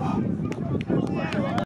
了。